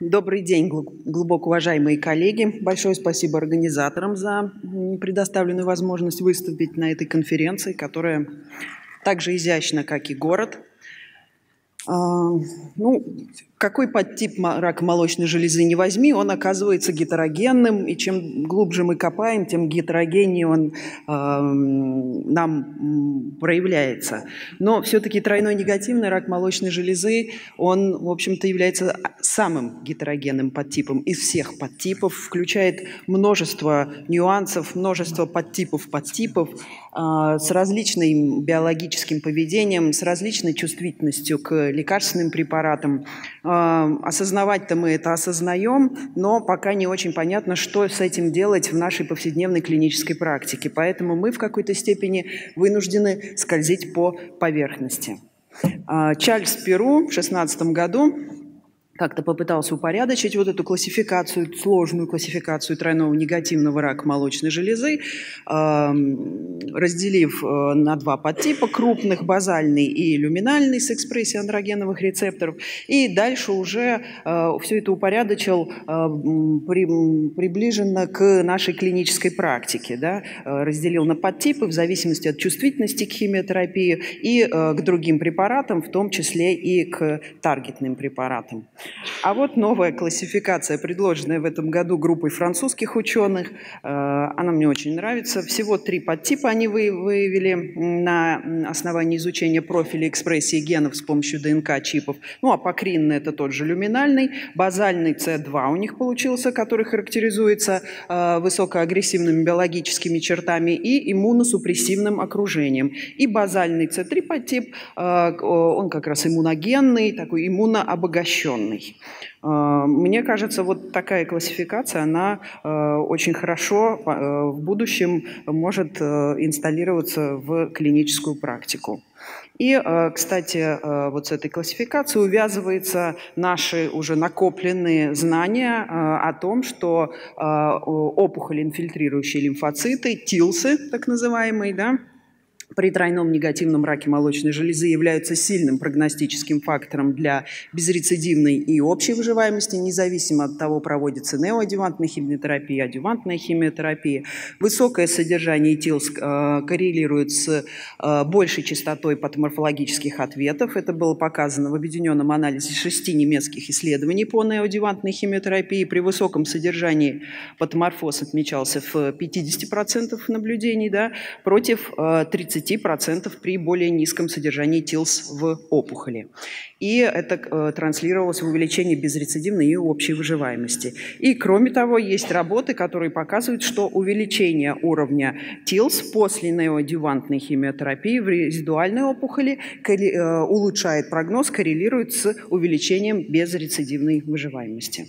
Добрый день, глубоко уважаемые коллеги. Большое спасибо организаторам за предоставленную возможность выступить на этой конференции, которая так же изящна, как и город. А, ну, какой подтип рака молочной железы не возьми, он оказывается гетерогенным, и чем глубже мы копаем, тем гетерогеннее он э, нам проявляется. Но все-таки тройной негативный рак молочной железы, он, в общем-то, является самым гетерогенным подтипом из всех подтипов, включает множество нюансов, множество подтипов подтипов э, с различным биологическим поведением, с различной чувствительностью к лекарственным препаратам, Осознавать-то мы это осознаем, но пока не очень понятно, что с этим делать в нашей повседневной клинической практике. Поэтому мы в какой-то степени вынуждены скользить по поверхности. А, Чарльз Перу в 2016 году как-то попытался упорядочить вот эту классификацию, сложную классификацию тройного негативного рака молочной железы, разделив э, на два подтипа, крупных, базальный и люминальный с экспрессией андрогеновых рецепторов. И дальше уже э, все это упорядочил э, приближенно к нашей клинической практике. Да? Разделил на подтипы в зависимости от чувствительности к химиотерапии и к другим препаратам, в том числе и к таргетным препаратам. А вот новая классификация, предложенная в этом году группой французских ученых. Э, она мне очень нравится. Всего три подтипа они выявили на основании изучения профиля экспрессии генов с помощью ДНК-чипов. Ну, а покринный – это тот же люминальный. Базальный С2 у них получился, который характеризуется э, высокоагрессивными биологическими чертами и иммуносупрессивным окружением. И базальный С3 подтип, э, он как раз иммуногенный, такой иммунообогащенный уровней. А, мне кажется, вот такая классификация, она а, очень хорошо а, в будущем может инсталлироваться в клиническую практику. И, кстати, вот с этой классификацией увязываются наши уже накопленные знания о том, что опухоли, инфильтрирующие лимфоциты, тилсы, так называемые, да, при тройном негативном раке молочной железы являются сильным прогностическим фактором для безрецидивной и общей выживаемости, независимо от того, проводится неоадювантная химиотерапия, адювантная химиотерапия. Высокое содержание ТИЛС э, коррелирует с э, большей частотой патоморфологических ответов. Это было показано в объединенном анализе шести немецких исследований по неоадювантной химиотерапии. При высоком содержании патоморфоз отмечался в 50% наблюдений да, против 30 э, 30% при более низком содержании ТИЛС в опухоли. И это э, транслировалось в увеличении безрецидивной и общей выживаемости. И кроме того, есть работы, которые показывают, что увеличение уровня ТИЛС после неоадювантной химиотерапии в резидуальной опухоли э, улучшает прогноз, коррелирует с увеличением безрецидивной выживаемости.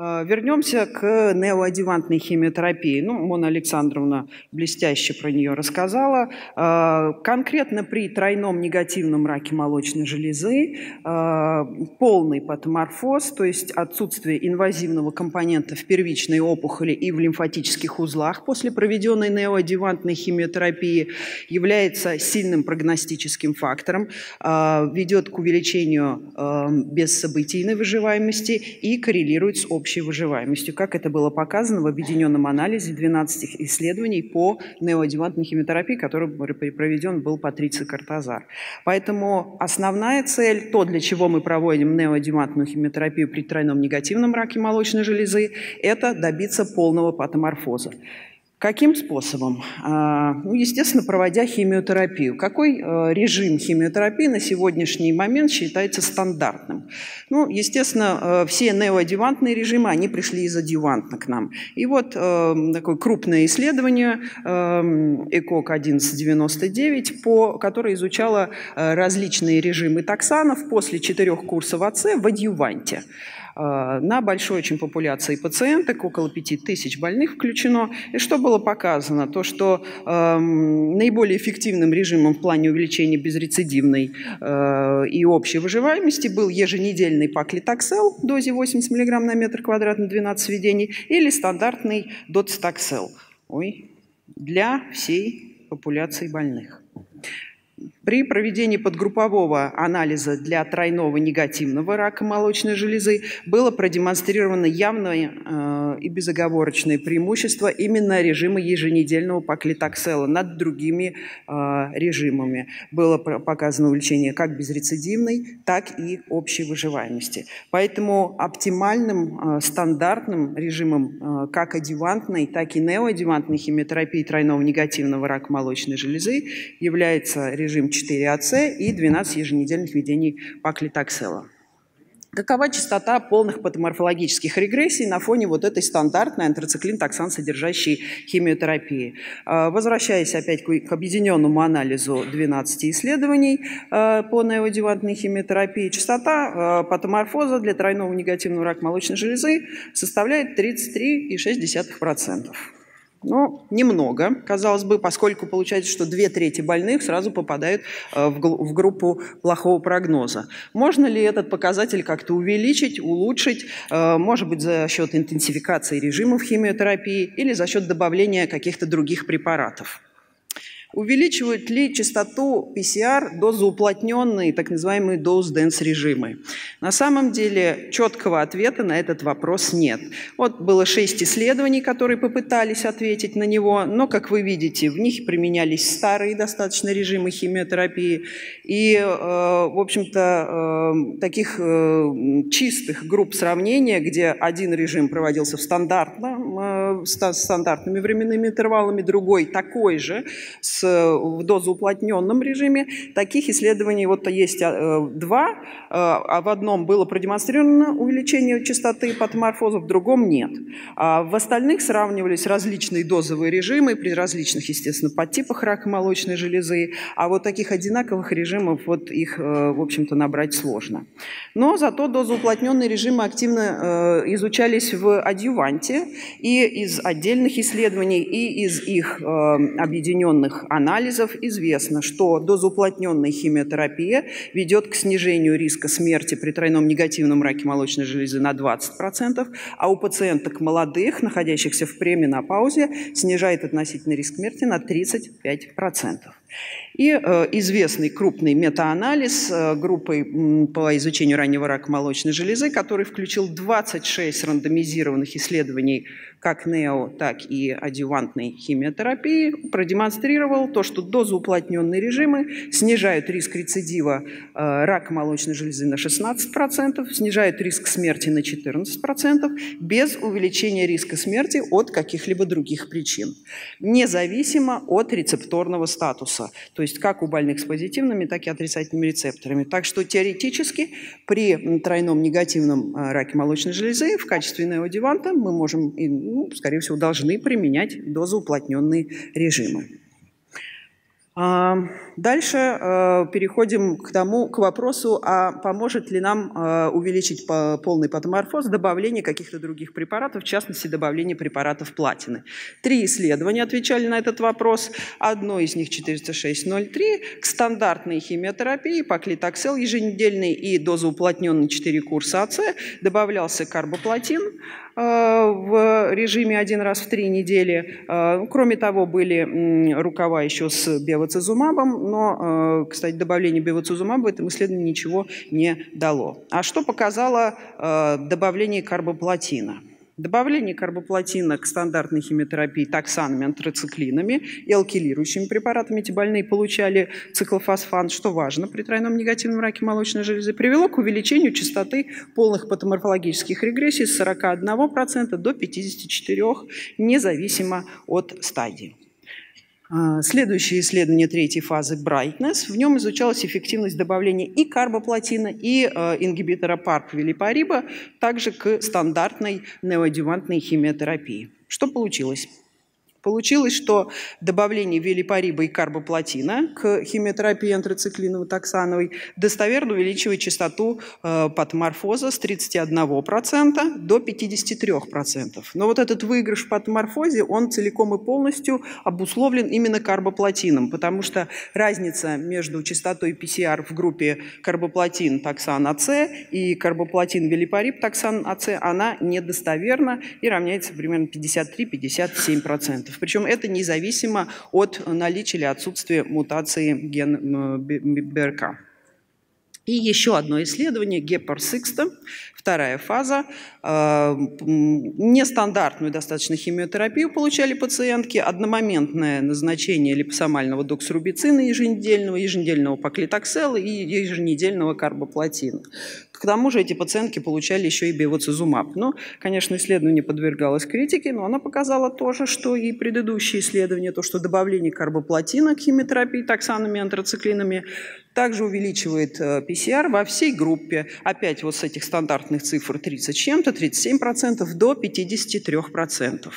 А, вернемся к неоадювантной химиотерапии. Ну, Мона Александровна блестяще про нее рассказала. А, конкретно при тройном негативном раке молочной железы а, полный патоморфоз, то есть отсутствие инвазивного компонента в первичной опухоли и в лимфатических узлах после проведенной неоадювантной химиотерапии является сильным прогностическим фактором, ведет к увеличению бессобытийной выживаемости и коррелирует с общей общей выживаемостью, как это было показано в объединенном анализе 12 исследований по неоадювантной химиотерапии, который проведен был Патрицией Картазар. Поэтому основная цель, то, для чего мы проводим неоадювантную химиотерапию при тройном негативном раке молочной железы, это добиться полного патоморфоза. Каким способом? А, ну, естественно, проводя химиотерапию. Какой э, режим химиотерапии на сегодняшний момент считается стандартным? Ну, естественно, э, все неоадювантные режимы, они пришли из адювантно к нам. И вот э, такое крупное исследование ЭКОК 1199, по, которое изучало различные режимы токсанов после четырех курсов АЦ в адюванте. Э, на большой очень популяции пациенток, около 5000 больных включено. И что было показано? То, что э, наиболее эффективным режимом в плане увеличения безрецидивной э, и общей выживаемости был еженедельный паклитоксел дозе 80 мг на метр квадратный 12 введений или стандартный доцитоксел Ой, для всей популяции больных. При проведении подгруппового анализа для тройного негативного рака молочной железы было продемонстрировано явное э, и безоговорочное преимущество именно режима еженедельного паклитоксела над другими э, режимами. Было показано увеличение как безрецидивной, так и общей выживаемости. Поэтому оптимальным э, стандартным режимом э, как адювантной, так и неоадювантной химиотерапии тройного негативного рака молочной железы является режим режим 4АЦ и 12 еженедельных введений паклитоксела. Какова частота полных патоморфологических регрессий на фоне вот этой стандартной антрациклин-токсан содержащей химиотерапии? А, возвращаясь опять к объединенному анализу 12 исследований а, по неодевантной химиотерапии, частота а, патоморфоза для тройного негативного рака молочной железы составляет 33,6%. Ну, немного, казалось бы, поскольку получается, что две трети больных сразу попадают э, в группу плохого прогноза. Можно ли этот показатель как-то увеличить, улучшить? Э, может быть, за счет интенсификации режимов химиотерапии или за счет добавления каких-то других препаратов? Увеличивают ли частоту PCR дозоуплотненные, так называемые dose-dense режимы? На самом деле четкого ответа на этот вопрос нет. Вот было шесть исследований, которые попытались ответить на него, но, как вы видите, в них применялись старые достаточно режимы химиотерапии. И, э, в общем-то, э, таких э, чистых групп сравнения, где один режим проводился в стандартном, стандартными временными интервалами, другой такой же, с в дозоуплотненном режиме. Таких исследований вот есть э, два. Э, а в одном было продемонстрировано увеличение частоты патоморфозов, в другом нет. А в остальных сравнивались различные дозовые режимы при различных, естественно, подтипах рака молочной железы. А вот таких одинаковых режимов, вот их, э, в общем-то, набрать сложно. Но зато дозоуплотненные режимы активно изучались в адъюванте и из отдельных исследований, и из их объединенных анализов известно, что дозуплотненная химиотерапия ведет к снижению риска смерти при тройном негативном раке молочной железы на 20%, а у пациенток молодых, находящихся в пременопаузе, снижает относительный риск смерти на 35%. И э, известный крупный метаанализ э, группы по изучению раннего рака молочной железы, который включил 26 рандомизированных исследований как нео, так и адювантной химиотерапии, продемонстрировал то, что дозоуплотненные режимы снижают риск рецидива э, рака молочной железы на 16%, снижают риск смерти на 14%, без увеличения риска смерти от каких-либо других причин, независимо от рецепторного статуса, то есть как у больных с позитивными, так и отрицательными рецепторами. Так что теоретически при тройном негативном э, раке молочной железы в качестве неодеванта мы можем ну, скорее всего, должны применять дозоуплотненные режимы. Дальше э, переходим к тому, к вопросу, а поможет ли нам э, увеличить полный патоморфоз добавление каких-то других препаратов, в частности, добавление препаратов платины. Три исследования отвечали на этот вопрос. Одно из них 40603 к стандартной химиотерапии паклитоксел еженедельный и дозоуплотненный 4 курса АЦ добавлялся карбоплатин, Э, в режиме один раз в три недели. Э, кроме того, были рукава еще с бевацизумабом, но, э, кстати, добавление бевацизумаба в этом исследовании ничего не дало. А что показало добавление карбоплатина? Добавление карбоплатина к стандартной химиотерапии токсанами, антрациклинами и алкилирующими препаратами эти больные получали циклофосфан, что важно при тройном негативном раке молочной железы, привело к увеличению частоты полных патоморфологических регрессий с 41% до 54%, независимо от стадии. А, следующее исследование третьей фазы Brightness. В нем изучалась эффективность добавления и карбоплатина, и э, ингибитора PARP велипариба, также к стандартной неоадювантной химиотерапии. Что получилось? Получилось, что добавление велипариба и карбоплатина к химиотерапии антрациклиново-токсановой достоверно увеличивает частоту э, патоморфоза с 31% до 53%. Но вот этот выигрыш в патоморфозе, он целиком и полностью обусловлен именно карбоплатином, потому что разница между частотой PCR в группе карбоплатин токсан АЦ и карбоплатин велипариб токсан АЦ, она недостоверна и равняется примерно 53-57%. Причем это независимо от наличия или отсутствия мутации ген БРК. И еще одно исследование GeparSixto, вторая фаза. Э, нестандартную достаточно химиотерапию получали пациентки, одномоментное назначение липосомального доксрубицина еженедельного, еженедельного паклитоксела и еженедельного карбоплатина. К тому же эти пациентки получали еще и бевоцизумаб. Но, конечно, исследование подвергалось критике, но оно показало тоже, что и предыдущие исследования, то, что добавление карбоплатина к химиотерапии таксанами, антрациклинами также увеличивает PCR э, во всей группе. Опять вот с этих стандартных цифр 30 чем-то, 37% до 53%.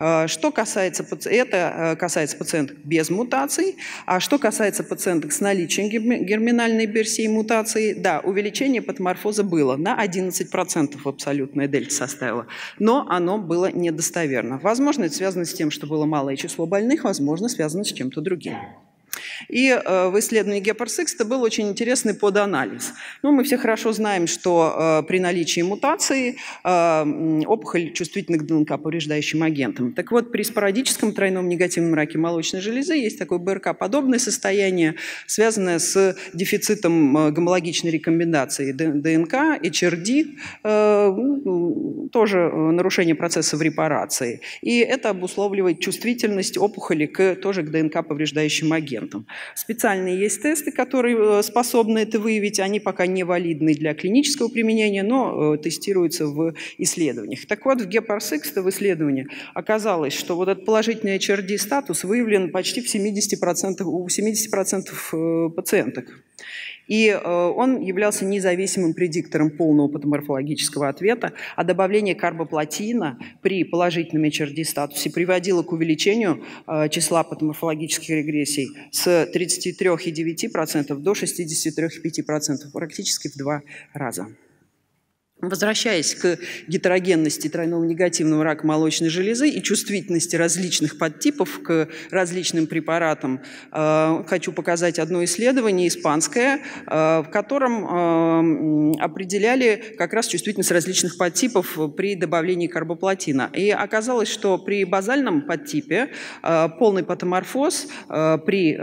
Э, что касается, это э, касается пациентов без мутаций, а что касается пациенток с наличием герминальной берсии мутации, да, увеличение патоморфоза было на 11% абсолютная дельта составила, но оно было недостоверно. Возможно, это связано с тем, что было малое число больных, возможно, связано с чем-то другим. И э, в исследовании Гепарсикс это был очень интересный поданализ. Ну, мы все хорошо знаем, что э, при наличии мутации э, опухоль чувствительна к ДНК повреждающим агентам. Так вот, при спорадическом тройном негативном раке молочной железы есть такое БРК-подобное состояние, связанное с дефицитом гомологичной рекомбинации ДНК, HRD, тоже нарушение процессов репарации. И это обусловливает чувствительность опухоли к, тоже к ДНК повреждающим агентам. Специальные есть тесты, которые э, способны это выявить. Они пока не валидны для клинического применения, но э, тестируются в исследованиях. Так вот, в Гепарсекста в исследовании оказалось, что вот этот положительный HRD-статус выявлен почти в 70%, у 70% э, пациенток. И э, он являлся независимым предиктором полного патоморфологического ответа, а добавление карбоплатина при положительном HRD-статусе приводило к увеличению э, числа патоморфологических регрессий с 33,9% до 63,5%, практически в два раза. Возвращаясь к гетерогенности тройного негативного рака молочной железы и чувствительности различных подтипов к различным препаратам, э, хочу показать одно исследование испанское, э, в котором э, определяли как раз чувствительность различных подтипов при добавлении карбоплатина. И оказалось, что при базальном подтипе полный патоморфоз при,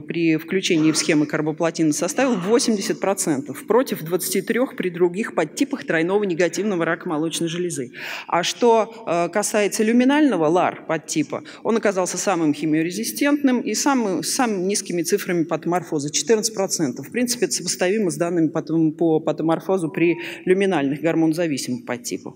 при включении в схемы карбоплатина составил 80% против 23% при других подтипах типах тройного негативного рака молочной железы. А что э, касается люминального ЛАР подтипа, он оказался самым химиорезистентным и самым, самыми низкими цифрами патоморфоза – 14%. В принципе, это сопоставимо с данными по патоморфозу при люминальных гормонозависимых подтипах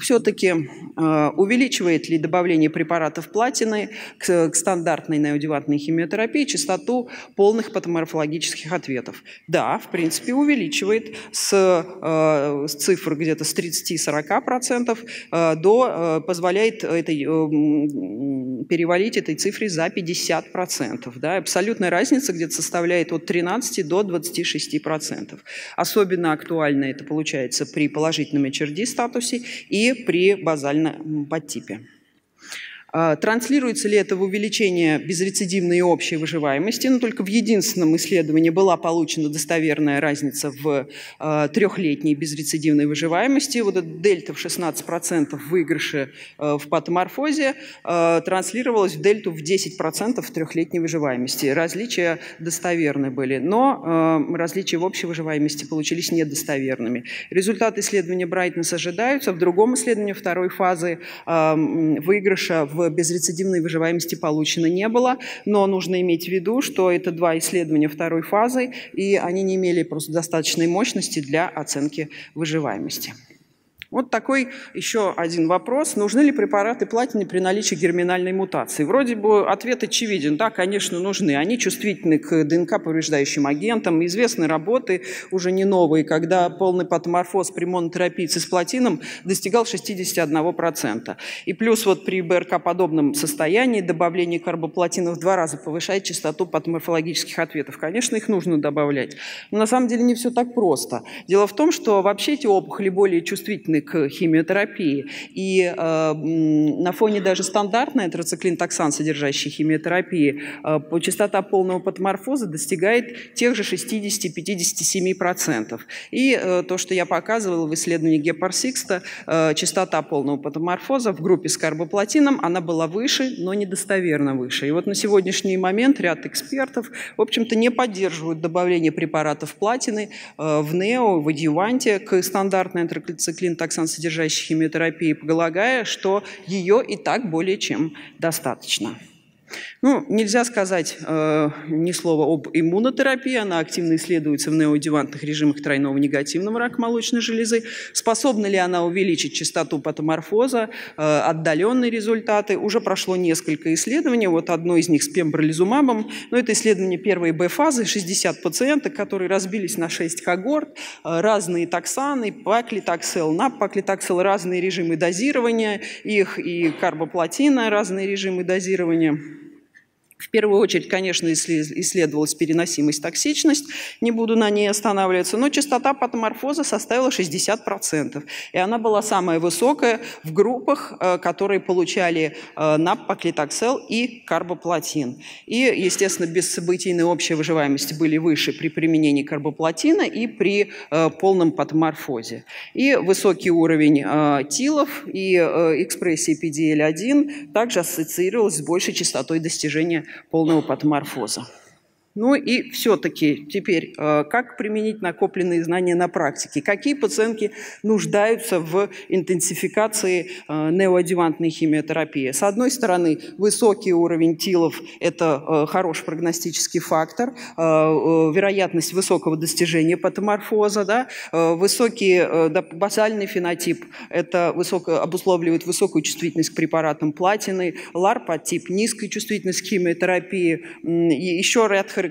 все-таки э, увеличивает ли добавление препаратов платины к, к стандартной неодеватной химиотерапии частоту полных патоморфологических ответов? Да, в принципе, увеличивает с, э, с цифр где-то с 30-40% э, до, позволяет этой, перевалить этой цифре за 50%. Да? Абсолютная разница где-то составляет от 13 до 26%. Особенно актуально это получается при положительном HRD-статусе и при базальном подтипе. А, транслируется ли это в увеличение безрецидивной и общей выживаемости? Но ну, только в единственном исследовании была получена достоверная разница в э, трехлетней безрецидивной выживаемости. Вот эта дельта в 16% выигрыша э, в патоморфозе э, транслировалась в дельту в 10% в трехлетней выживаемости. Различия достоверны были, но различия в общей выживаемости получились недостоверными. Результаты исследования Брайтнесса ожидаются. В другом исследовании второй фазы выигрыша в безрецидивной выживаемости получено не было, но нужно иметь в виду, что это два исследования второй фазы, и они не имели просто достаточной мощности для оценки выживаемости. Вот такой еще один вопрос. Нужны ли препараты платины при наличии герминальной мутации? Вроде бы ответ очевиден. Да, конечно, нужны. Они чувствительны к ДНК-повреждающим агентам. Известны работы, уже не новые, когда полный патоморфоз при монотерапии цисплатином достигал 61%. И плюс вот при БРК-подобном состоянии добавление карбоплатина в два раза повышает частоту патоморфологических ответов. Конечно, их нужно добавлять. Но на самом деле не все так просто. Дело в том, что вообще эти опухоли более чувствительны чувствительны к химиотерапии. И э, на фоне даже стандартной троциклин-токсан, содержащей химиотерапии, э, частота полного патоморфоза достигает тех же 60-57%. И э, то, что я показывала в исследовании Гепарсикста, э, частота полного патоморфоза в группе с карбоплатином, она была выше, но недостоверно выше. И вот на сегодняшний момент ряд экспертов, в общем-то, не поддерживают добавление препаратов платины э, в НЕО, в адъюванте к стандартной антрациклин токсан содержащей химиотерапии, полагая, что ее и так более чем достаточно. Ну, нельзя сказать э, ни слова об иммунотерапии. Она активно исследуется в неоадювантных режимах тройного негативного рака молочной железы. Способна ли она увеличить частоту патоморфоза? Э, отдаленные результаты. Уже прошло несколько исследований. Вот одно из них с пембролизумабом. Но это исследование первой Б-фазы. 60 пациенток, которые разбились на 6 когорт. Э, разные токсаны, паклитоксел, напаклитоксел, разные режимы дозирования их и карбоплатина, разные режимы дозирования. В первую очередь, конечно, исследовалась переносимость, токсичность, не буду на ней останавливаться, но частота патоморфоза составила 60%. И она была самая высокая в группах, э, которые получали э, НАП, паклитоксел и карбоплатин. И, естественно, бессобытийные общая выживаемость были выше при применении карбоплатина и при э, полном патоморфозе. И высокий уровень тилов и экспрессии PDL-1 также ассоциировалась с большей частотой достижения полного патоморфоза. Ну и все-таки теперь, э, как применить накопленные знания на практике? Какие пациентки нуждаются в интенсификации э, неоадювантной химиотерапии? С одной стороны, высокий уровень ТИЛов – это э, хороший прогностический фактор, вероятность высокого достижения патоморфоза, да? высокий да, базальный фенотип – это высоко, обусловливает высокую чувствительность к препаратам платины, ЛАР-подтип – низкая чувствительность к химиотерапии, и еще ряд характеристик,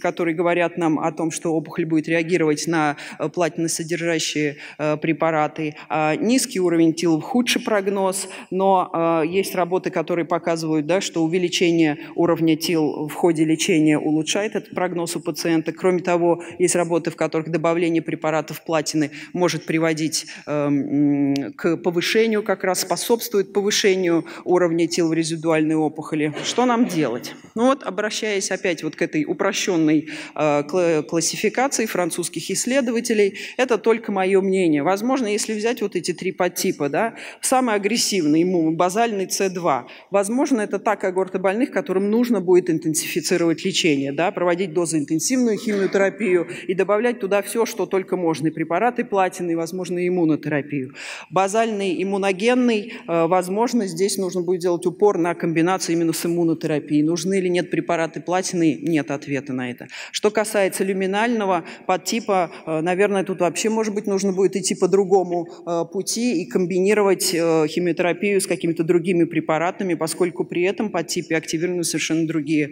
которые говорят нам о том, что опухоль будет реагировать на э, платиносодержащие э, препараты. А низкий уровень ТИЛ – худший прогноз, но э, есть работы, которые показывают, да, что увеличение уровня ТИЛ в ходе лечения улучшает этот прогноз у пациента. Кроме того, есть работы, в которых добавление препаратов платины может приводить к повышению, как раз способствует повышению уровня ТИЛ в резидуальной опухоли. Что нам делать? Ну вот, обращаясь опять вот к этой упрощенной э, классификации французских исследователей. Это только мое мнение. Возможно, если взять вот эти три подтипа, да, самый агрессивный иммун, базальный С2, возможно, это та когорта больных, которым нужно будет интенсифицировать лечение, да, проводить дозоинтенсивную химиотерапию и добавлять туда все, что только можно, и препараты платины, и, возможно, иммунотерапию. Базальный иммуногенный, э, возможно, здесь нужно будет делать упор на комбинацию именно с иммунотерапией. Нужны или нет препараты платины, нет ответа на это. Что касается люминального подтипа, э, наверное, тут вообще, может быть, нужно будет идти по другому э, пути и комбинировать э, химиотерапию с какими-то другими препаратами, поскольку при этом подтипе активированы совершенно другие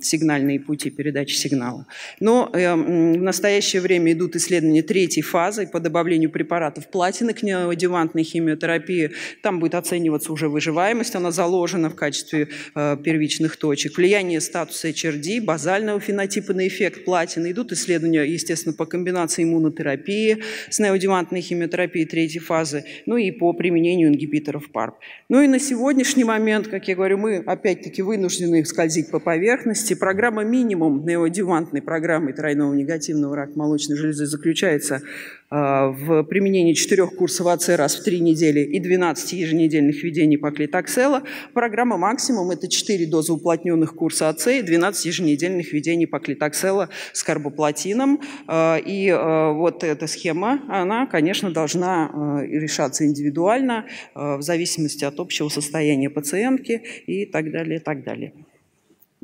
сигнальные пути передачи сигнала. Но в настоящее время идут исследования третьей фазы по добавлению препаратов платины к неодевантной химиотерапии. Там будет оцениваться уже выживаемость, она заложена в качестве первичных точек. Влияние статуса HRD, базального фенотипа на эффект платины. Идут исследования, естественно, по комбинации иммунотерапии с неодевантной химиотерапией третьей фазы, ну и по применению ингибиторов ПАРП. Ну и на сегодняшний момент, как я говорю, мы опять-таки вынуждены скользить по поверхности. Программа минимум неодевантной программы тройного негативного рака молочной железы заключается в применении четырех курсов АЦ раз в три недели и 12 еженедельных введений по клитоксела. Программа максимум – это 4 дозы уплотненных курса АЦ и 12 еженедельных введений по клитоксела с карбоплатином. А, и а, вот эта схема, она, конечно, должна решаться индивидуально в зависимости от общего состояния пациентки и так далее, и так далее.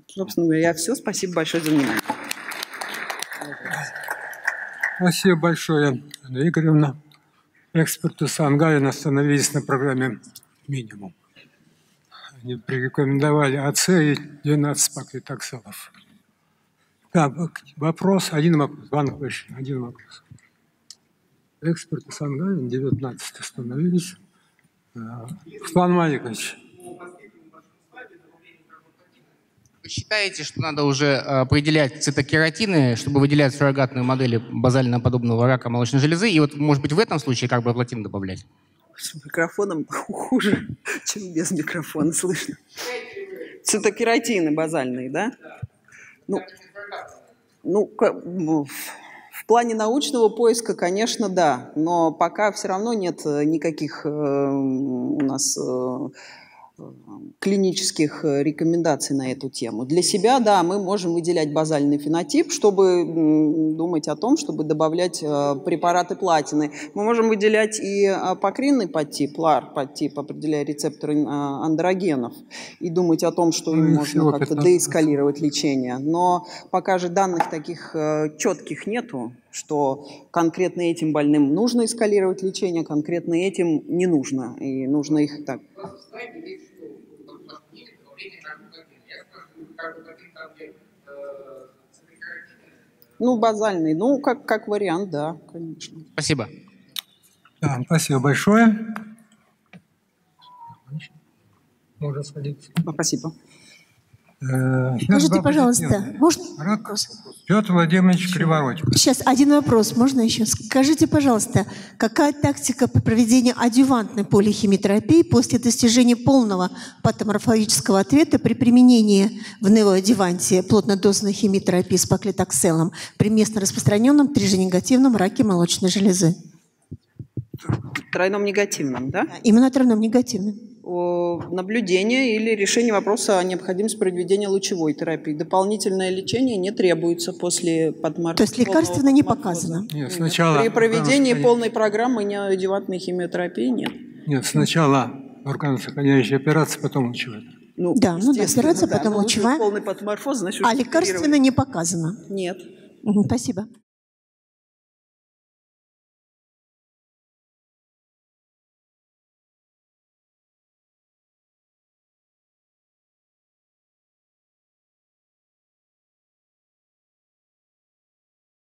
Собственно говоря, все. Спасибо большое за внимание. Спасибо большое, Анна Игоревна. Эксперты Сангарин остановились на программе «Минимум». Они порекомендовали АЦ и 12 паклитокселов. Да, вопрос, один вопрос, Иван Ильич, один вопрос. Эксперты Сангарин 19 остановились. Руслан Маликович. Вы считаете, что надо уже э, определять цитокератины, чтобы выделять суррогатные модели базально-подобного рака молочной железы? И вот, может быть, в этом случае как бы платин добавлять? С микрофоном хуже, чем без микрофона слышно. Цитокератины базальные, да? Ну, ну, в плане научного поиска, конечно, да, но пока все равно нет э, никаких э, у нас клинических э, рекомендаций на эту тему. Для себя, да, мы можем выделять базальный фенотип, чтобы думать о том, чтобы добавлять э, препараты платины. Мы можем выделять и э, покринный подтип, лар подтип, определяя рецепторы андрогенов, и думать о том, что им ну, можно как-то деэскалировать лечение. Но пока же данных таких четких нету, что конкретно этим больным нужно эскалировать лечение, конкретно этим не нужно. И нужно их так ну, базальный. Ну, как, как вариант, да, конечно. Спасибо. Да, спасибо большое. Можно сходить. Спасибо. Э, Скажите, пожалуйста, можно вопрос? Петр Владимирович Криворотик. Сейчас один вопрос, можно еще? Скажите, пожалуйста, какая тактика по проведению адювантной полихимиотерапии после достижения полного патоморфологического ответа при применении в неоадюванте плотнодозной химиотерапии с паклитокселом при местно распространенном триженегативном раке молочной железы? Тройном негативном, да? Именно тройном негативном наблюдение или решение вопроса о необходимости проведения лучевой терапии. Дополнительное лечение не требуется после подмарфоза. То есть лекарственно не показано? Нет, сначала... При проведении полной программы неодевантной химиотерапии нет. Нет, сначала органосохраняющая операция, потом лучевая. Ну, да, ну да, операция, да, потом лучевая. Полный патоморфоз, значит, а лекарственно не показано? Нет. Спасибо.